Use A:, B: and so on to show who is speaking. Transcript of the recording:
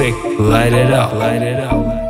A: sick, light it up, light it up.